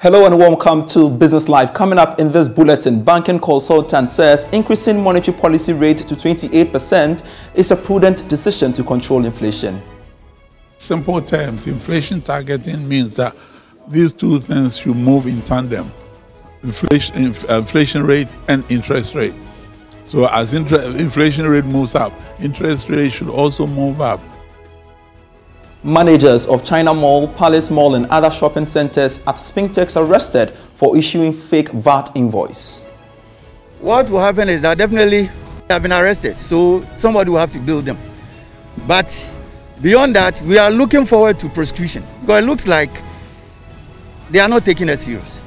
Hello and welcome to Business Live. Coming up in this bulletin, banking consultant says increasing monetary policy rate to 28% is a prudent decision to control inflation. Simple terms, inflation targeting means that these two things should move in tandem inflation, uh, inflation rate and interest rate. So, as inflation rate moves up, interest rate should also move up. Managers of China Mall, Palace Mall and other shopping centers at Spintex arrested for issuing fake VAT invoice. What will happen is that definitely have been arrested, so somebody will have to build them. But beyond that, we are looking forward to prosecution because it looks like they are not taking us serious.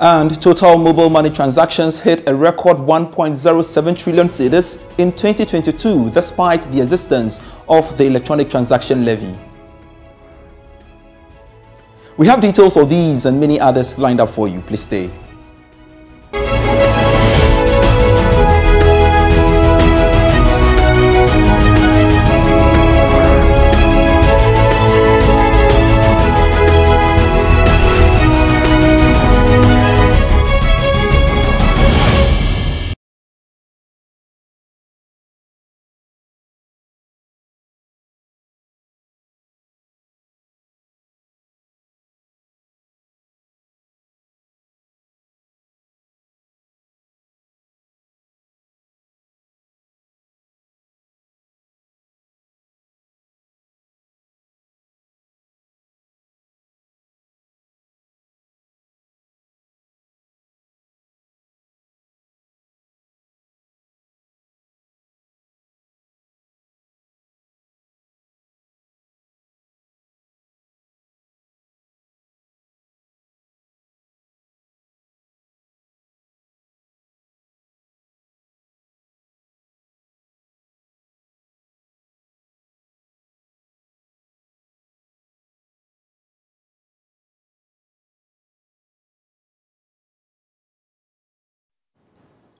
And total mobile money transactions hit a record 1.07 trillion cedis in 2022 despite the existence of the electronic transaction levy. We have details of these and many others lined up for you. Please stay.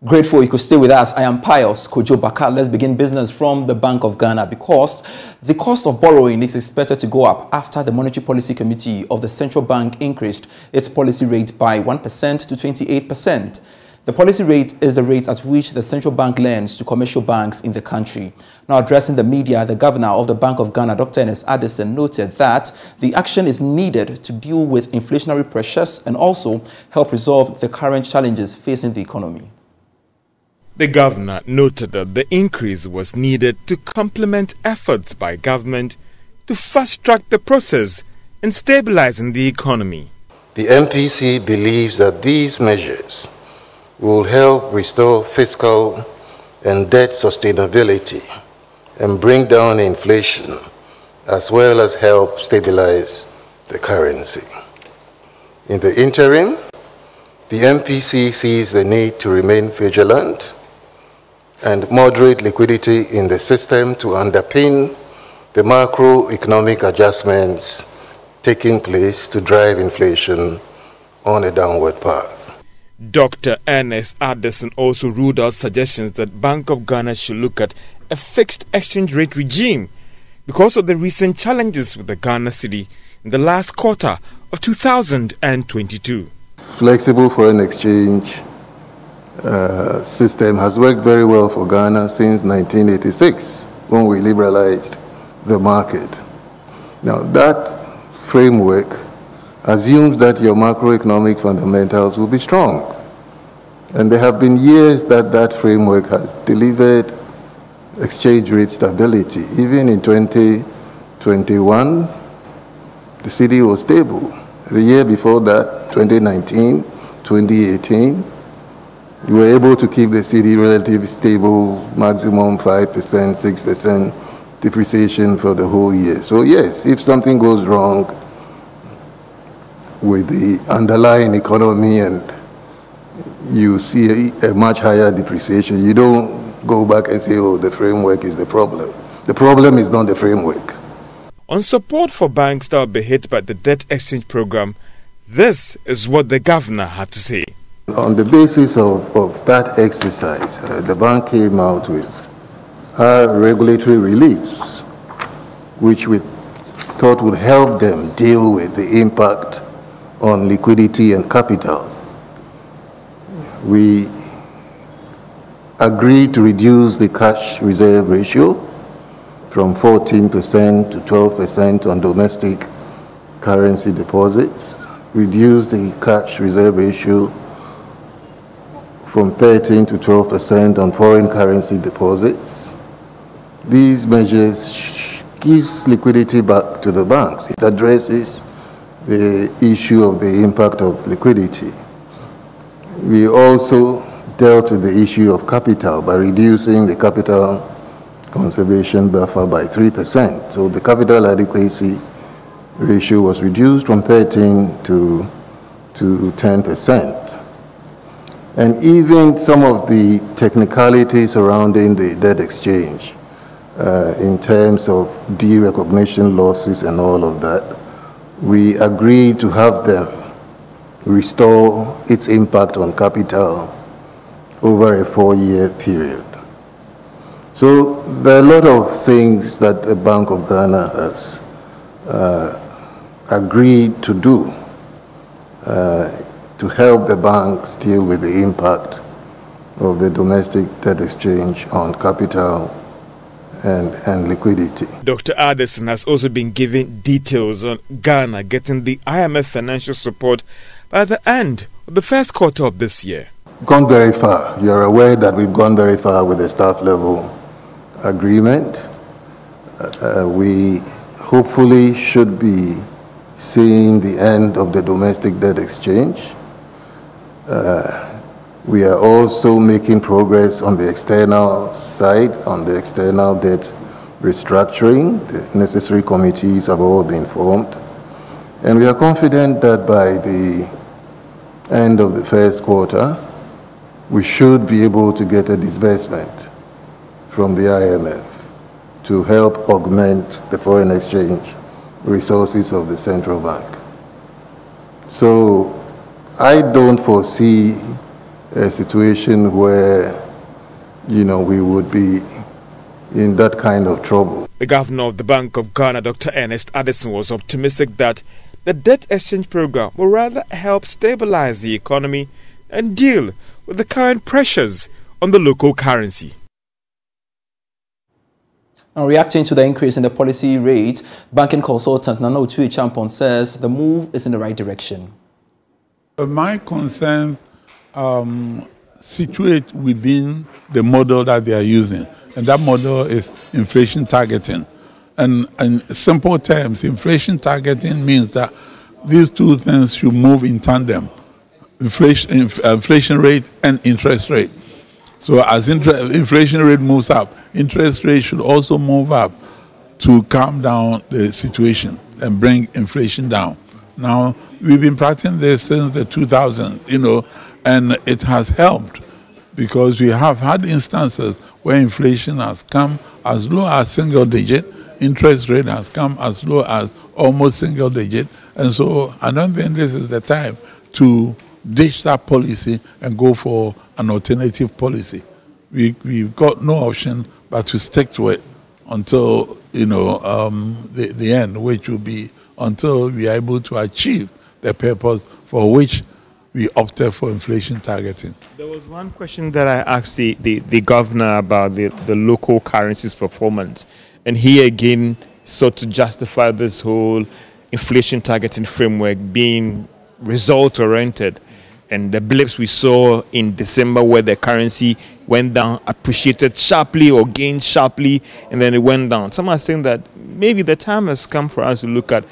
Grateful you could stay with us. I am Pious Kojo Backah. Let's begin business from the Bank of Ghana because the cost of borrowing is expected to go up after the Monetary Policy Committee of the Central Bank increased its policy rate by 1% to 28%. The policy rate is the rate at which the central bank lends to commercial banks in the country. Now addressing the media, the governor of the Bank of Ghana, Dr. Ernest Addison, noted that the action is needed to deal with inflationary pressures and also help resolve the current challenges facing the economy. The governor noted that the increase was needed to complement efforts by government to fast track the process in stabilizing the economy. The MPC believes that these measures will help restore fiscal and debt sustainability and bring down inflation as well as help stabilize the currency. In the interim, the MPC sees the need to remain vigilant and moderate liquidity in the system to underpin the macroeconomic adjustments taking place to drive inflation on a downward path. Dr. Ernest Addison also ruled out suggestions that Bank of Ghana should look at a fixed exchange rate regime because of the recent challenges with the Ghana cedi in the last quarter of 2022. Flexible foreign exchange uh, system has worked very well for Ghana since 1986 when we liberalized the market. Now, that framework assumes that your macroeconomic fundamentals will be strong. And there have been years that that framework has delivered exchange rate stability. Even in 2021, the cedi was stable. The year before that, 2019, 2018, you were able to keep the cedi relatively stable, maximum 5%, 6% depreciation for the whole year. So yes, if something goes wrong with the underlying economy and you see a, a much higher depreciation, you don't go back and say, oh, the framework is the problem. The problem is not the framework. On support for banks that will be hit by the debt exchange program, this is what the governor had to say. On the basis of, of that exercise, uh, the bank came out with regulatory reliefs, which we thought would help them deal with the impact on liquidity and capital. We agreed to reduce the cash reserve ratio from 14% to 12% on domestic currency deposits, reduce the cash reserve ratio from 13 to 12% on foreign currency deposits. These measures gives liquidity back to the banks. It addresses the issue of the impact of liquidity. We also dealt with the issue of capital by reducing the capital conservation buffer by 3%. So the capital adequacy ratio was reduced from 13 to, to 10%. And even some of the technicalities surrounding the debt exchange uh, in terms of derecognition losses and all of that, we agreed to have them restore its impact on capital over a four-year period. So there are a lot of things that the Bank of Ghana has uh, agreed to do uh, to help the banks deal with the impact of the domestic debt exchange on capital and, and liquidity. Dr. Addison has also been giving details on Ghana getting the IMF financial support by the end of the first quarter of this year. Gone very far. You're aware that we've gone very far with the staff level agreement. Uh, uh, we hopefully should be seeing the end of the domestic debt exchange. Uh, we are also making progress on the external side, on the external debt restructuring. The necessary committees have all been formed. And we are confident that by the end of the first quarter, we should be able to get a disbursement from the IMF to help augment the foreign exchange resources of the central bank. So I don't foresee a situation where, you know, we would be in that kind of trouble. The governor of the Bank of Ghana, Dr. Ernest Addison, was optimistic that the debt exchange program will rather help stabilize the economy and deal with the current pressures on the local currency. Now, reacting to the increase in the policy rate, banking consultant Nana Otuo Acheampong says the move is in the right direction. My concerns um, situate within the model that they are using. And that model is inflation targeting. And in simple terms, inflation targeting means that these two things should move in tandem inflation, inflation rate and interest rate. So as inflation rate moves up, interest rate should also move up to calm down the situation and bring inflation down. Now, we've been practicing this since the 2000s, you know, and it has helped because we have had instances where inflation has come as low as single digit, interest rate has come as low as almost single digit, and so I don't think this is the time to ditch that policy and go for an alternative policy. We, we've got no option but to stick to it until, you know, um, the, the end, which will be until we are able to achieve the purpose for which we opted for inflation targeting. There was one question that I asked the, the, the governor about the, the local currencies performance, and he again sought to justify this whole inflation targeting framework being result oriented. And the blips we saw in December where the currency went down, appreciated sharply or gained sharply, and then it went down. Some are saying that maybe the time has come for us to look at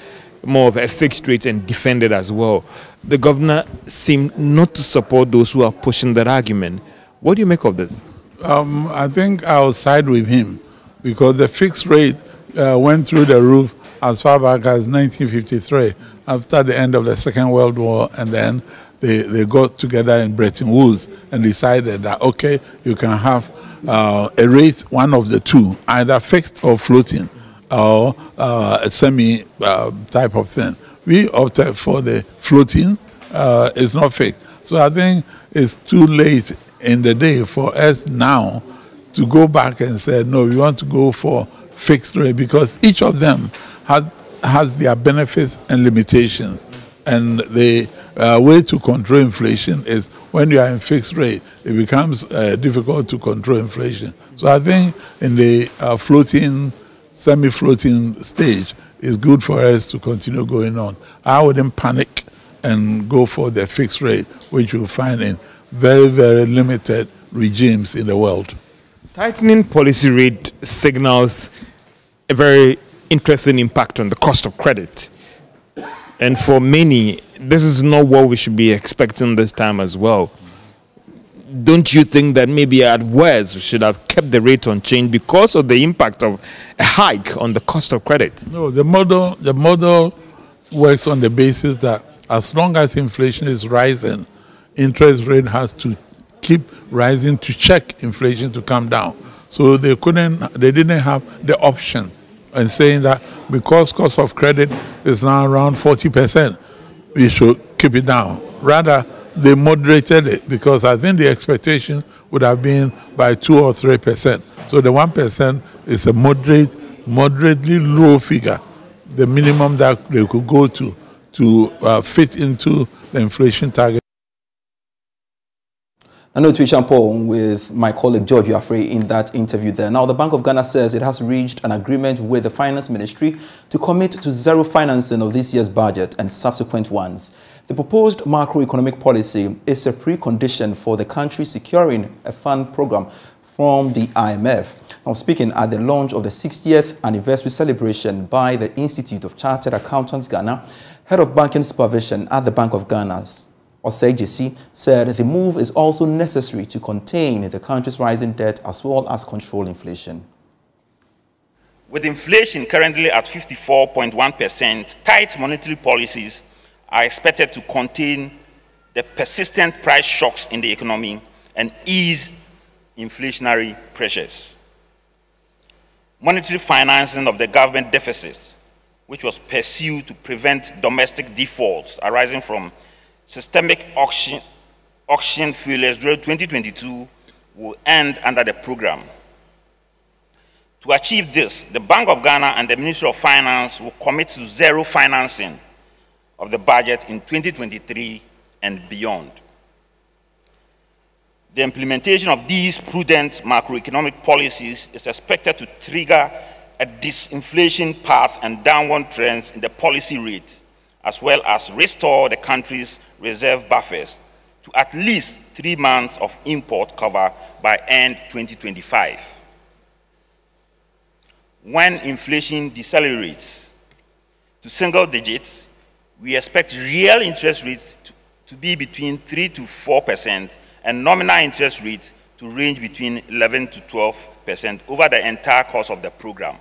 more of a fixed rate and defend it as well. The governor seemed not to support those who are pushing that argument. What do you make of this? Um, I think I'll side with him because the fixed rate uh, went through the roof as far back as 1953 after the end of the Second World War and then they, they got together in Bretton Woods and decided that, okay, you can have uh, a rate, one of the two, either fixed or floating or uh, a semi uh, type of thing. We opted for the floating, uh, it's not fixed. So I think it's too late in the day for us now to go back and say, no, we want to go for fixed rate because each of them has, has their benefits and limitations. And the uh, way to control inflation is when you are in fixed rate, it becomes uh, difficult to control inflation. So I think in the uh, floating, semi-floating stage, it's good for us to continue going on. I wouldn't panic and go for the fixed rate, which you'll find in very, very limited regimes in the world. Tightening policy rate signals a very interesting impact on the cost of credit. And for many, this is not what we should be expecting this time as well. Don't you think that maybe at worst we should have kept the rate unchanged because of the impact of a hike on the cost of credit? No, the model the model works on the basis that as long as inflation is rising, interest rate has to keep rising to check inflation to come down. So they couldn't they didn't have the option and saying that because cost of credit is now around 40%, we should keep it down. Rather, they moderated it because I think the expectation would have been by 2 or 3%. So the 1% is a moderate, moderately low figure, the minimum that they could go to to uh, fit into the inflation target. I know Twisha Paul with my colleague George Wiafe in that interview there. Now, the Bank of Ghana says it has reached an agreement with the Finance Ministry to commit to zero financing of this year's budget and subsequent ones. The proposed macroeconomic policy is a precondition for the country securing a fund program from the IMF. Now, speaking at the launch of the 60th anniversary celebration by the Institute of Chartered Accountants Ghana, head of banking supervision at the Bank of Ghana's Osei said the move is also necessary to contain the country's rising debt as well as control inflation. With inflation currently at 54.1%, tight monetary policies are expected to contain the persistent price shocks in the economy and ease inflationary pressures. Monetary financing of the government deficits, which was pursued to prevent domestic defaults arising from systemic auction, auction failures during 2022 will end under the program. To achieve this, the Bank of Ghana and the Ministry of Finance will commit to zero financing of the budget in 2023 and beyond. The implementation of these prudent macroeconomic policies is expected to trigger a disinflation path and downward trends in the policy rate, as well as restore the country's reserve buffers to at least three months of import cover by end 2025. When inflation decelerates to single digits, we expect real interest rates to, to be between 3 to 4% and nominal interest rates to range between 11 to 12% over the entire course of the program.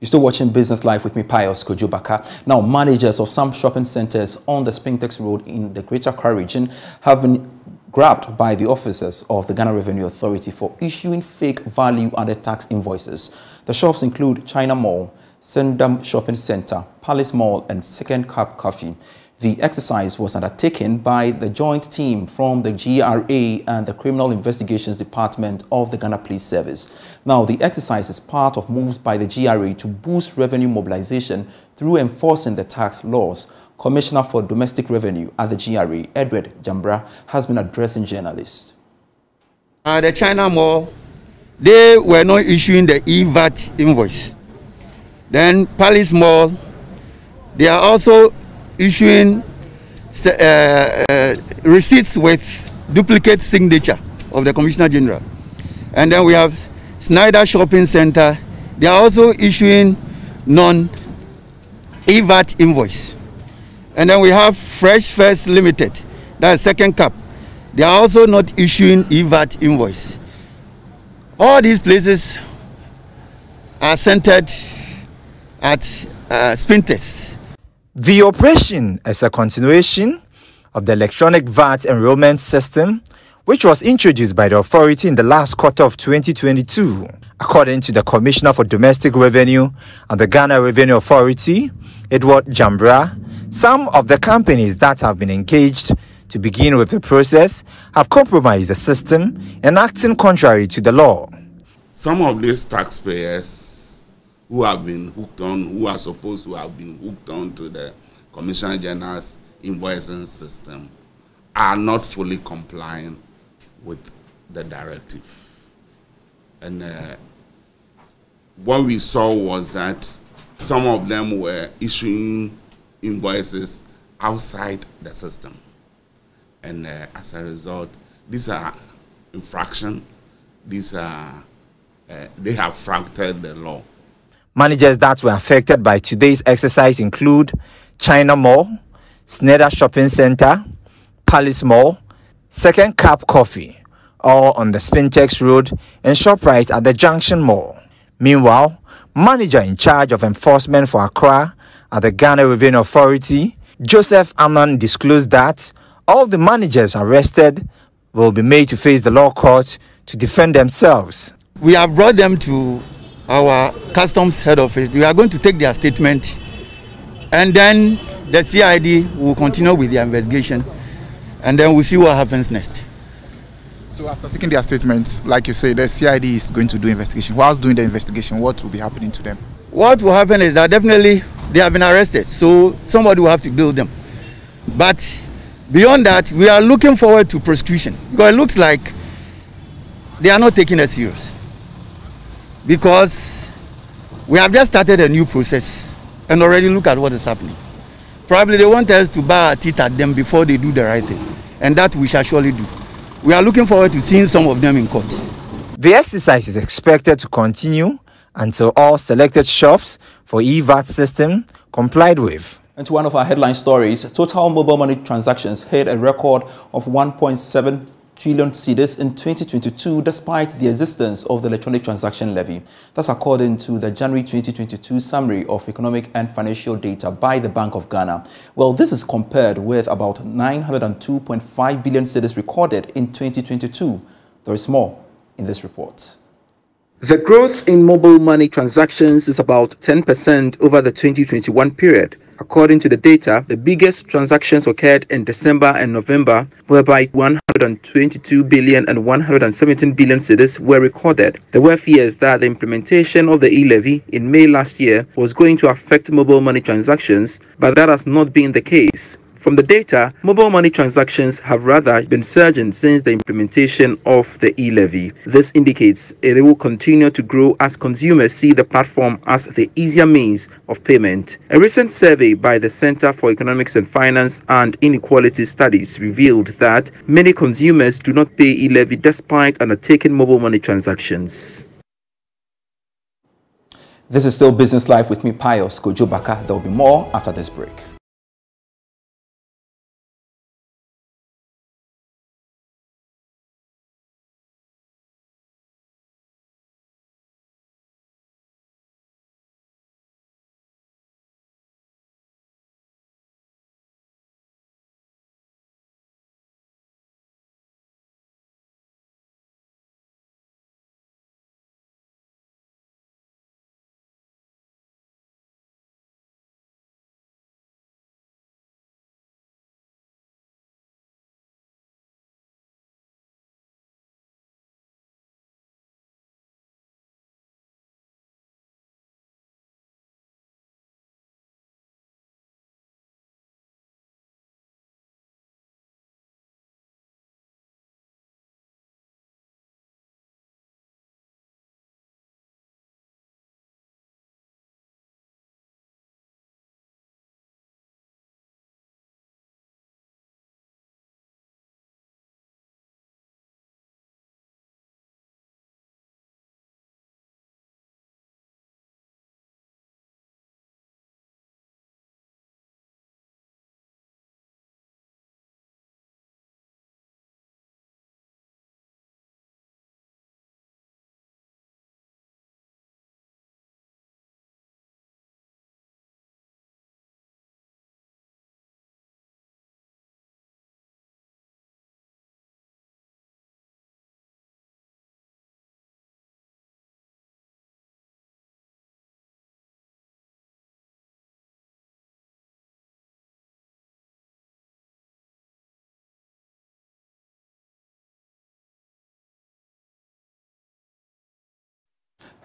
You're still watching Business Live with me, Pious Kojo Backah. Now, managers of some shopping centers on the Spintex Road in the Greater Accra region have been grabbed by the officers of the Ghana Revenue Authority for issuing fake value-added tax invoices. The shops include China Mall, Sendam Shopping Center, Palace Mall, and Second Cup Coffee. The exercise was undertaken by the joint team from the GRA and the Criminal Investigations Department of the Ghana Police Service. Now, the exercise is part of moves by the GRA to boost revenue mobilization through enforcing the tax laws. Commissioner for Domestic Revenue at the GRA, Edward Gyamerah, has been addressing journalists. At the China Mall, they were not issuing the EVAT invoice. Then Palace Mall, they are also issuing uh, uh, receipts with duplicate signature of the Commissioner General. And then we have Snyder Shopping Center. They are also issuing non-EVAT invoice. And then we have Fresh First Limited, that's second cap. They are also not issuing EVAT invoice. All these places are centered at uh. The operation is a continuation of the electronic VAT enrollment system which was introduced by the authority in the last quarter of 2022. According to the Commissioner for Domestic Revenue and the Ghana Revenue Authority, Edward Gyamerah, some of the companies that have been engaged to begin with the process have compromised the system and acting contrary to the law. Some of these taxpayers who have been hooked on, who are supposed to have been hooked on to the Commissioner General's invoicing system, are not fully complying with the directive. And uh, what we saw was that some of them were issuing invoices outside the system. And uh, as a result, these are infraction. These are, uh, they have fractured the law. Managers that were affected by today's exercise include China Mall, Snyder Shopping Center, Palace Mall, Second Cup Coffee, all on the Spintex Road and ShopRite at the Junction Mall. Meanwhile, manager in charge of enforcement for Accra at the Ghana Revenue Authority, Joseph Aman disclosed that all the managers arrested will be made to face the law court to defend themselves. We have brought them to our customs head office. We are going to take their statement and then the CID will continue with the investigation and then we'll see what happens next. So after taking their statements, like you say, the CID is going to do investigation. Whilst doing the investigation, what will be happening to them? What will happen is that definitely they have been arrested. So somebody will have to bill them. But beyond that, we are looking forward to prosecution because it looks like they are not taking us serious because we have just started a new process and already look at what is happening. Probably they want us to bar our teeth at them before they do the right thing, and that we shall surely do. We are looking forward to seeing some of them in court. The exercise is expected to continue until all selected shops for EVAT system complied with. And to one of our headline stories, total mobile money transactions hit a record of 1.7 trillion cedis in 2022 despite the existence of the electronic transaction levy. That's according to the January 2022 summary of economic and financial data by the Bank of Ghana. Well, this is compared with about 902.5 billion cedis recorded in 2022. There is more in this report. The growth in mobile money transactions is about 10% over the 2021 period. According to the data, the biggest transactions occurred in December and November, whereby 122 billion and 117 billion cedis were recorded. There were fears that the implementation of the e-levy in May last year was going to affect mobile money transactions, but that has not been the case. From the data, mobile money transactions have rather been surging since the implementation of the e-levy. This indicates it will continue to grow as consumers see the platform as the easier means of payment. A recent survey by the Center for Economics and Finance and Inequality Studies revealed that many consumers do not pay e-levy despite undertaking mobile money transactions. This is still Business Live with me, Pious Kojo Backah. There will be more after this break.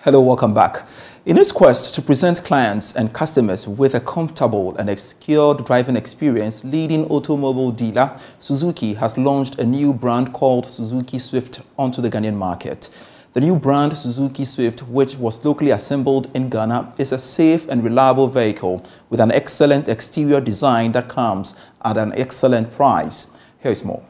Hello, welcome back. In its quest to present clients and customers with a comfortable and secured driving experience, leading automobile dealer Suzuki has launched a new brand called Suzuki Swift onto the Ghanaian market. The new brand Suzuki Swift, which was locally assembled in Ghana, is a safe and reliable vehicle with an excellent exterior design that comes at an excellent price. Here is more.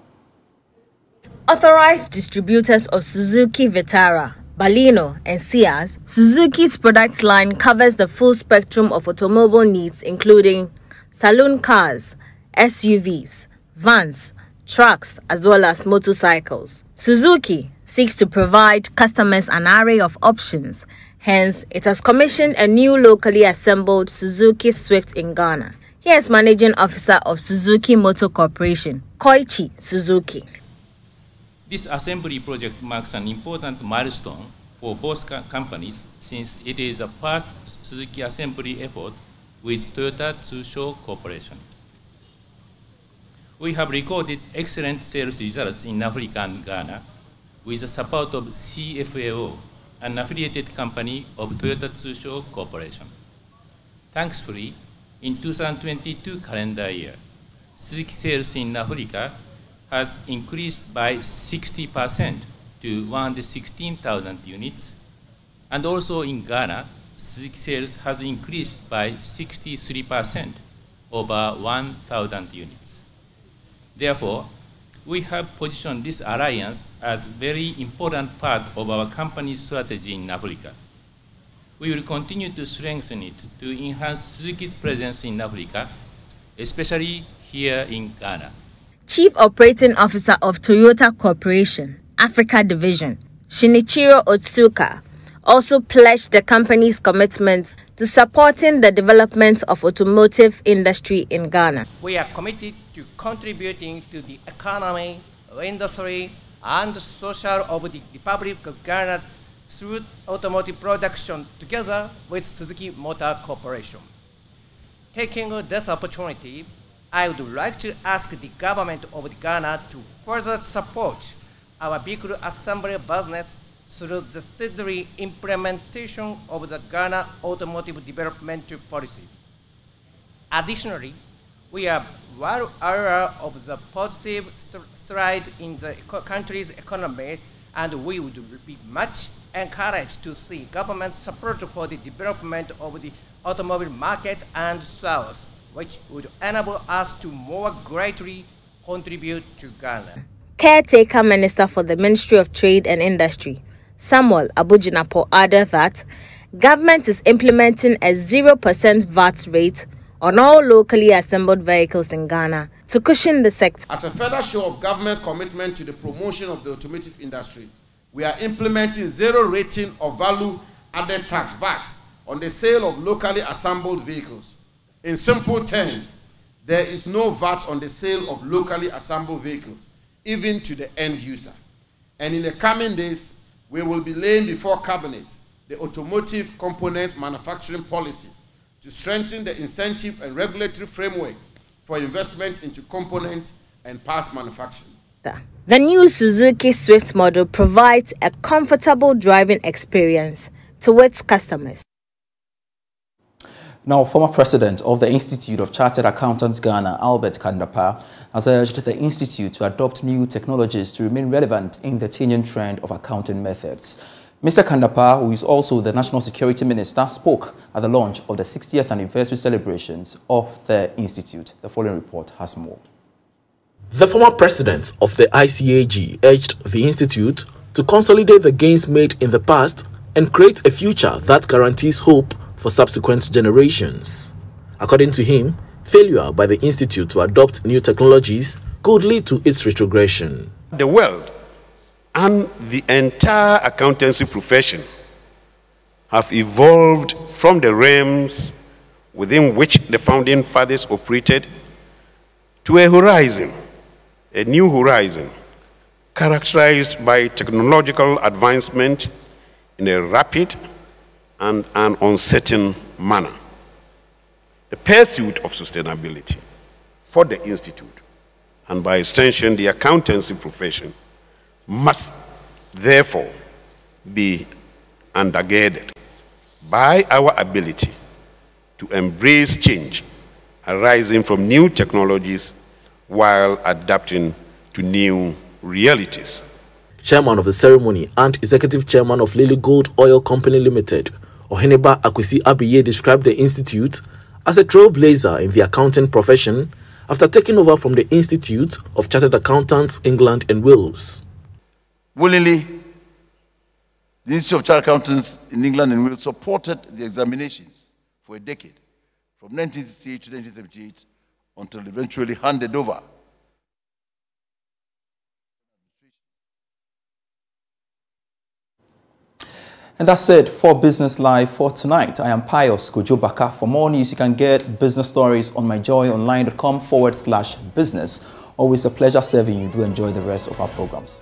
Authorized distributors of Suzuki Vitara Baleno, and Ciaz, Suzuki's product line covers the full spectrum of automobile needs including saloon cars, SUVs, vans, trucks, as well as motorcycles. Suzuki seeks to provide customers an array of options. Hence, it has commissioned a new locally assembled Suzuki Swift in Ghana. Here's Managing Officer of Suzuki Motor Corporation, Koichi Suzuki. This assembly project marks an important milestone for both co companies since it is the first Suzuki assembly effort with Toyota Tsusho Corporation. We have recorded excellent sales results in Africa and Ghana with the support of CFAO, an affiliated company of Toyota Tsusho Corporation. Thankfully, in 2022 calendar year, Suzuki sales in Africa has increased by 60% to 116,000 units. And also in Ghana, Suzuki sales has increased by 63% over 1,000 units. Therefore, we have positioned this alliance as a very important part of our company's strategy in Africa. We will continue to strengthen it to enhance Suzuki's presence in Africa, especially here in Ghana. Chief Operating Officer of Toyota Corporation, Africa Division, Shinichiro Otsuka, also pledged the company's commitment to supporting the development of automotive industry in Ghana. We are committed to contributing to the economy, industry, and social of the Republic of Ghana through automotive production together with Suzuki Motor Corporation. Taking this opportunity, I would like to ask the government of Ghana to further support our vehicle assembly business through the steady implementation of the Ghana Automotive Development Policy. Additionally, we are well aware of the positive st stride in the country's economy, and we would be much encouraged to see government support for the development of the automobile market and sales which would enable us to more greatly contribute to Ghana. Caretaker Minister for the Ministry of Trade and Industry, Samuel Abu-Jinapor, added that government is implementing a 0% VAT rate on all locally assembled vehicles in Ghana to cushion the sector. As a further show of government's commitment to the promotion of the automotive industry, we are implementing zero rating of value added tax VAT on the sale of locally assembled vehicles. In simple terms, there is no VAT on the sale of locally assembled vehicles, even to the end user. And in the coming days, we will be laying before Cabinet the automotive component manufacturing policy to strengthen the incentive and regulatory framework for investment into component and parts manufacturing. The new Suzuki Swift model provides a comfortable driving experience to its customers. Now, former president of the Institute of Chartered Accountants Ghana, Albert Kan-Dapaah, has urged the institute to adopt new technologies to remain relevant in the changing trend of accounting methods. Mr. Kan-Dapaah, who is also the National Security Minister, spoke at the launch of the 60th anniversary celebrations of the institute. The following report has more. The former president of the ICAG urged the institute to consolidate the gains made in the past and create a future that guarantees hope for subsequent generations. According to him, failure by the Institute to adopt new technologies could lead to its retrogression. The world and the entire accountancy profession have evolved from the realms within which the founding fathers operated to a horizon, a new horizon, characterized by technological advancement in a rapid and an uncertain manner. The pursuit of sustainability for the Institute, and by extension the accountancy profession, must therefore be undergirded by our ability to embrace change arising from new technologies while adapting to new realities. Chairman of the ceremony and Executive Chairman of Lily Gold Oil Company Limited, Oheneba Akwesi Abiye described the institute as a trailblazer in the accounting profession after taking over from the Institute of Chartered Accountants England and Wales. Willingly, the Institute of Chartered Accountants in England and Wales supported the examinations for a decade, from 1968 to 1978, until eventually handed over And that's it for Business Live for tonight. I am Pious Kojo Backah. For more news, you can get business stories on myjoyonline.com forward slash business. Always a pleasure serving you. Do enjoy the rest of our programs.